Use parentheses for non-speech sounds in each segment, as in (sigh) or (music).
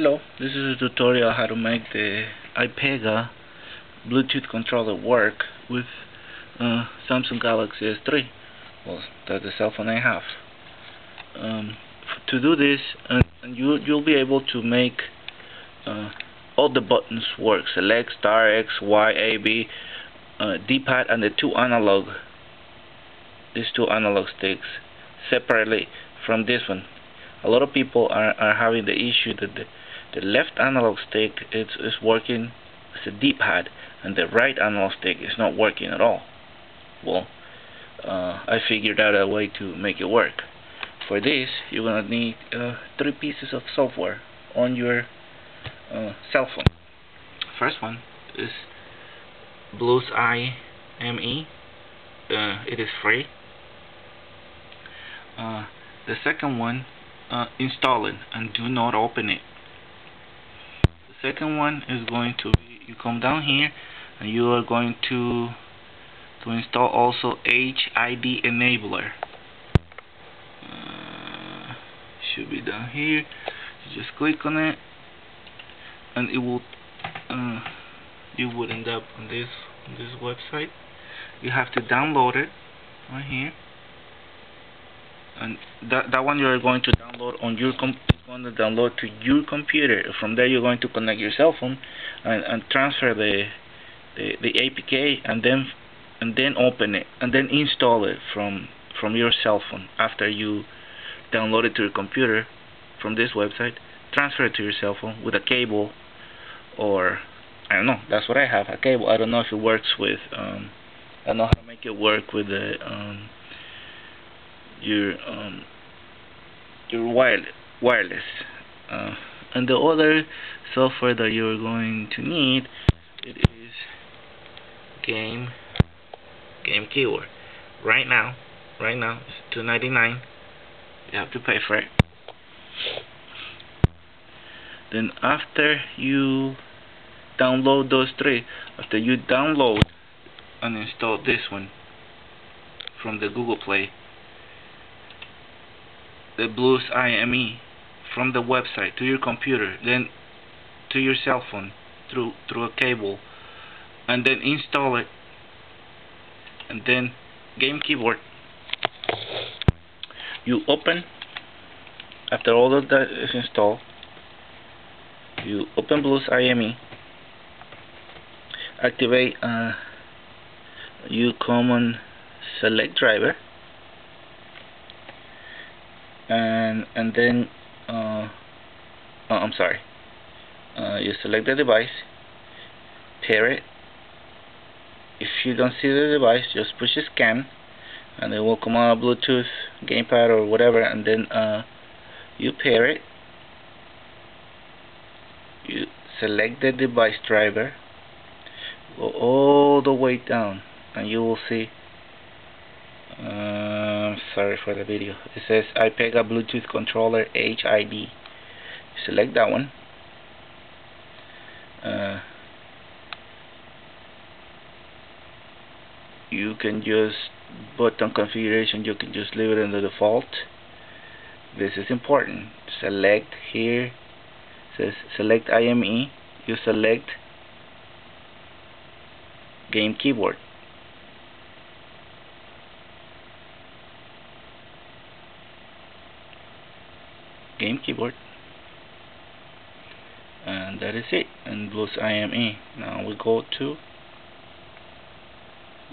Hello, this is a tutorial how to make the iPega Bluetooth controller work with uh, Samsung Galaxy S3 well that's the cell phone I have. Um, to do this uh, you, you'll be able to make uh, all the buttons work. Select star X Y A B uh, D-pad and the two analog these two analog sticks separately from this one. A lot of people are, are having the issue that the, the left analog stick is, is working. As a D-pad and the right analog stick is not working at all. Well uh, I figured out a way to make it work. For this you're gonna need uh, three pieces of software on your uh, cell phone. First one is Blues Eye ME uh, it is free. Uh, the second one uh, install it and do not open it second one is going to be you come down here and you are going to to install also HID enabler. Uh, should be down here. You just click on it and it will uh, you would end up on this on this website. You have to download it right here and that that one you are going to download on your computer going to download to your computer. From there you're going to connect your cell phone and, and transfer the, the the APK and then and then open it and then install it from from your cell phone after you download it to your computer from this website transfer it to your cell phone with a cable or I don't know that's what I have a cable. I don't know if it works with um, I don't know how to make it work with the um, your um, your wireless wireless uh, and the other software that you're going to need it is game game keyboard right now right now it's 2.99 you have to pay for it. Then after you download those three after you download and install this one from the Google Play the Bluez IME from the website to your computer then to your cell phone through through a cable and then install it and then game keyboard. You open after all of that is installed you open Blues IME activate uh, you common select driver and and then uh, oh, I'm sorry. Uh, you select the device pair it. If you don't see the device just push scan and it will come on a Bluetooth gamepad or whatever and then uh, you pair it. You select the device driver. Go all the way down and you will see uh, sorry for the video. It says iPega Bluetooth controller HID select that one. Uh, you can just button configuration you can just leave it in the default. This is important. Select here. Says select IME you select game keyboard game keyboard. And that is it. And Bluez IME now we go to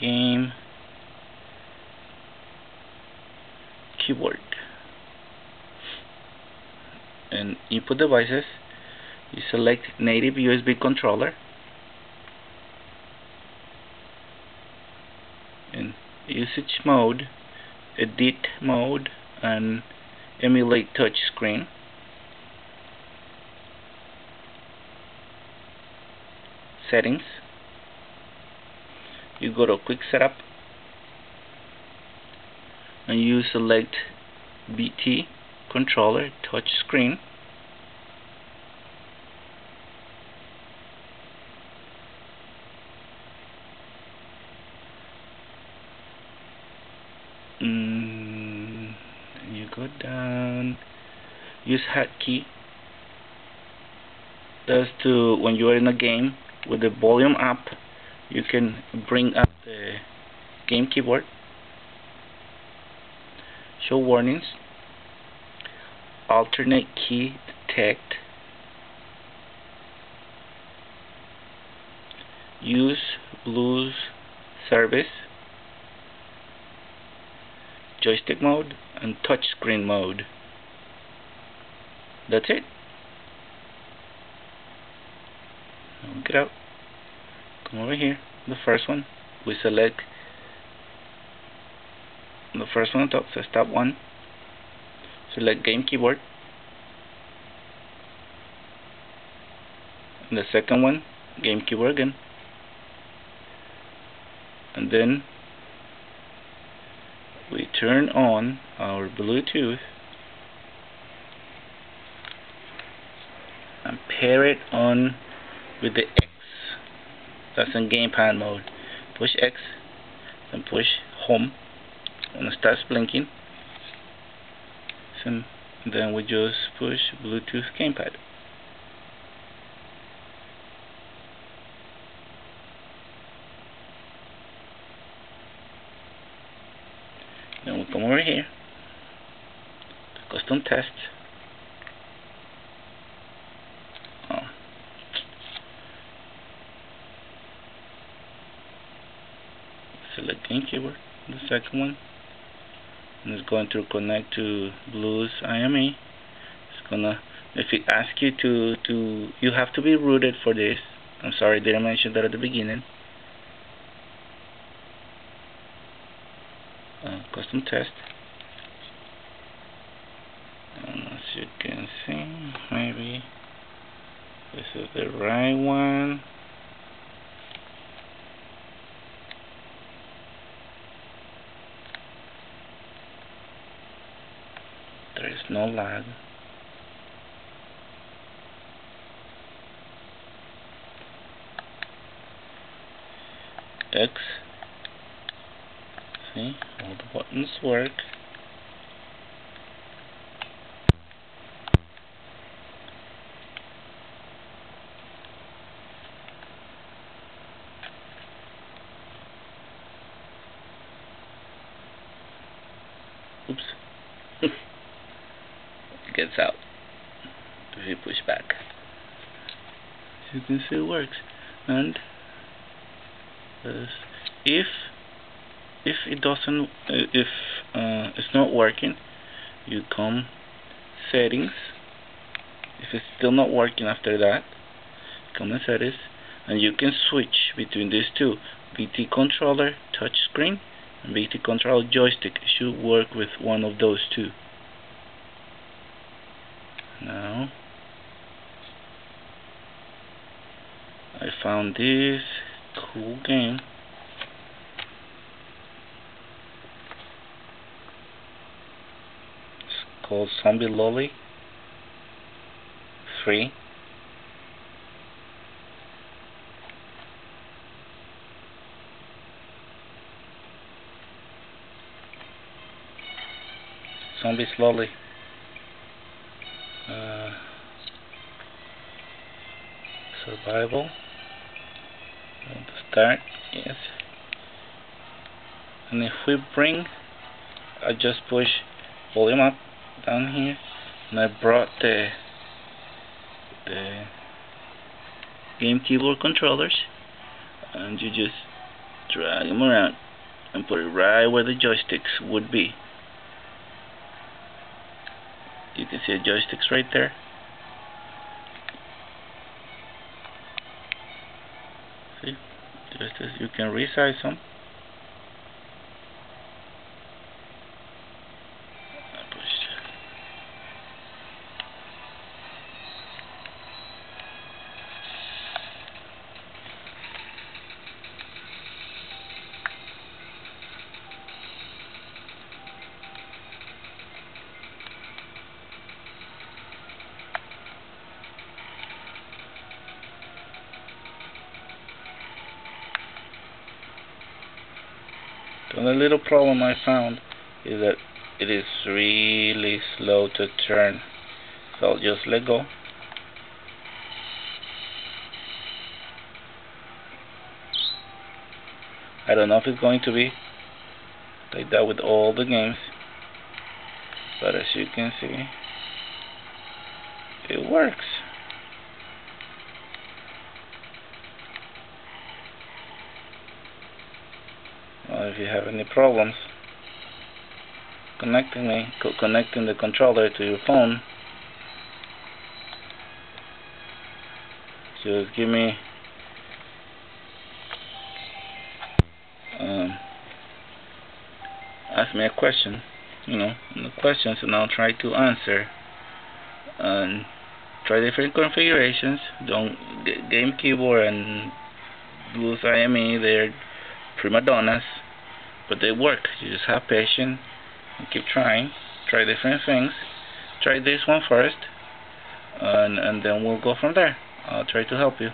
game keyboard. And input devices you select native USB controller. In usage mode edit mode and emulate touch screen. Settings. You go to quick setup. And you select BT controller touch screen. Mm, go down use hotkey does to when you are in a game with the volume up you can bring up the game keyboard. Show warnings. Alternate key detect. Use blues service joystick mode and touchscreen mode. That's it. Get out. Come over here. The first one. We select the first one on top. Says stop one. Select game keyboard. And the second one game keyboard again. And then turn on our Bluetooth and pair it on with the X. That's in gamepad mode. Push X and push home when it starts blinking. And then we just push Bluetooth gamepad then we'll come over here custom test. Ah. Select game keyboard the second one. And it's going to connect to Bluez IME it's gonna if it asks you to to you have to be rooted for this. I'm sorry didn't mention that at the beginning custom test. And as you can see maybe this is the right one. There is no lag. X see all the buttons work oops (laughs) gets out if you push back. You can see it works. And uh, if if it doesn't uh, if uh, it's not working you come settings. If it's still not working after that come in settings and you can switch between these two. BT controller touchscreen and BT controller joystick. It should work with one of those two. Now I found this cool game it's called Zombie Lolly. 3 Zombie Slowly uh, survival. Start. Yes. And if we bring I just push volume up down here and I brought the the game keyboard controllers and you just drag them around and put it right where the joysticks would be. You can see the joysticks right there. See? Just as you can resize them The only little problem I found is that it is really slow to turn. So I'll just let go. I don't know if it's going to be like that with all the games but as you can see it works if you have any problems connecting me co connecting the controller to your phone just give me um, ask me a question you know the questions and I'll try to answer. And try different configurations. Don't game keyboard and Bluez IME they're prima donnas but they work. You just have patience and keep trying. Try different things. Try this one first and, and then we'll go from there. I'll try to help you.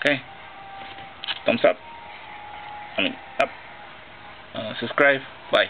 Okay? Thumbs up. I mean up. Uh, subscribe. Bye